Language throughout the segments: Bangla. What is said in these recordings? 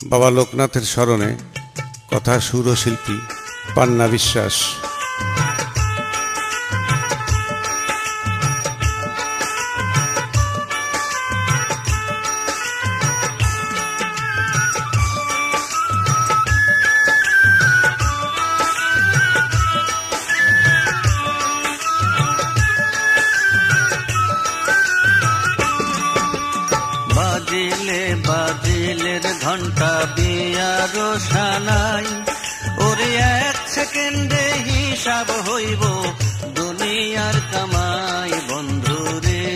বাবা লোকনাথের স্মরণে কথা সুরশিল্পী পান্না বিশ্বাস। ঘণ্টা বিয়ার সানাই। ওরে এক সেকেন্ডে হিসাব হইব, দুনিয়ার কামাই বন্ধু রে।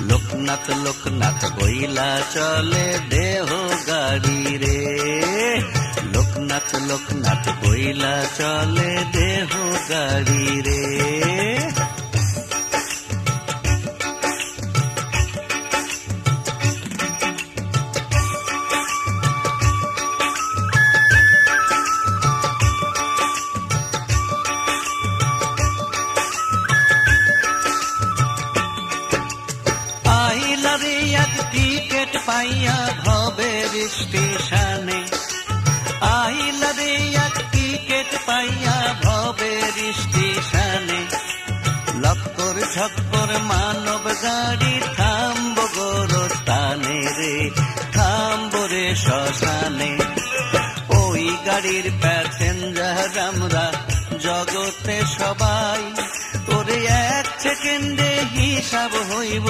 লোকনাথ লোকনাথ বইলা চলে দেহ গাড়ি রে। লোকনাথ লোকনাথ বইলা চলে দেহ গাড়ি রে। পাইয়া ভবের স্টেশনে। আইলারে এক টিকেট পাইয়া ভবের স্টেশনে। লক্কর ঝক্কর মানব গাড়ি থামব গোরস্থানে রে, থামব রে শ্মশানে। ওই গাড়ির প্যাসেঞ্জার আমরা, জগতে সবাই সেকেন্ডে হিসাব হইব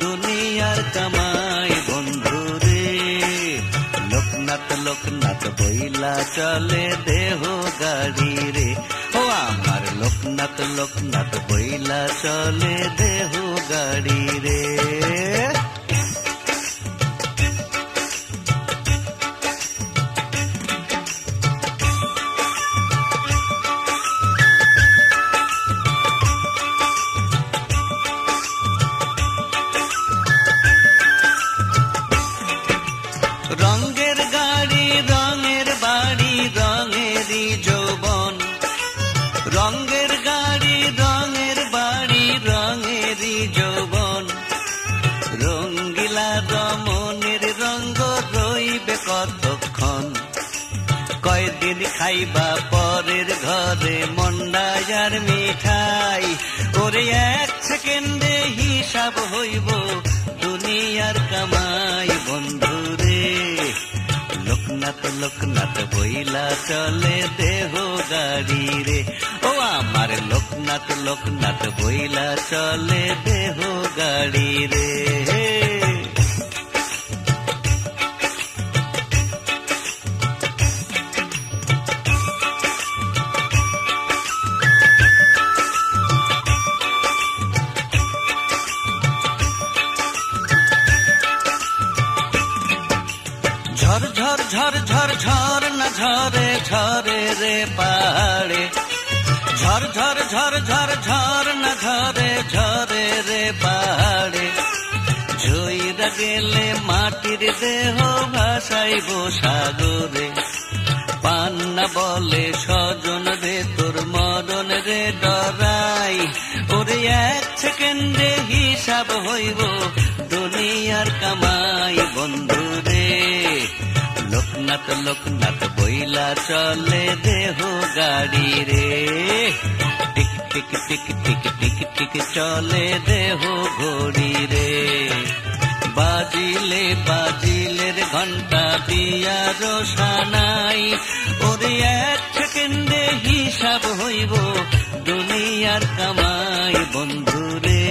দুনিয়ার কামাই বন্ধু রে লোকনাথ লোকনাথ বইলা চলে দেহ গাড়ি রে ও আমার লোকনাথ লোকনাথ বইলা চলে দেহ গাড়ি রে খাইবা পরের ঘরে মন্ডায়ার মিঠাই। ওরে এক সেকেন্ডে হিসাব হইব, দুনিয়ার কামাই বন্ধু রে। লোকনাথ লোকনাথ বইলা চলে দেহ গাড়ি রে। ও আমার লোকনাথ লোকনাথ বইলা চলে দেহ গাড়ি ঝর ঝর ঝর ঝর না ঝরে ঝরে রে পাহাড়ে। ঝর ঝর ঝর ঝর ঝর না ঝরে ঝরে রে পাহাড়ে। ঝইরা গেলে মাটির দেহ ভাসাইব সাগরে। পান্না বলে স্বজন রে, তোর মরণ রে ডরাই। ওরে এক সেকেন্ডে হিসাব হইব, দুনিয়ার কামাই বন্ধু রে। লোকনাথ লোকনাথ বইলা চলে দেহ গাড়ি রে। টিক টিক টিক টিক টিক টিক চলে দেহ ঘড়ি রে। বাজিলে বাজিলের ঘণ্টা দিয়া রোশানাই। ওরে এক সেকেন্ডে হিসাব হইব দুনিয়ার কামাই বন্ধু রে।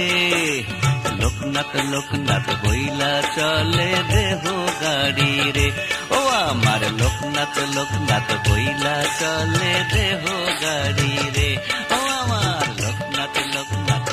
লোকনাথ লোকনাথ বইলা চলে দেহ গাড়ি রে। ও আমার লোকনাথ লোকনাথ বইলা চলে দেহ গাড়ি রে। ও আমার লোকনাথ লোকনাথ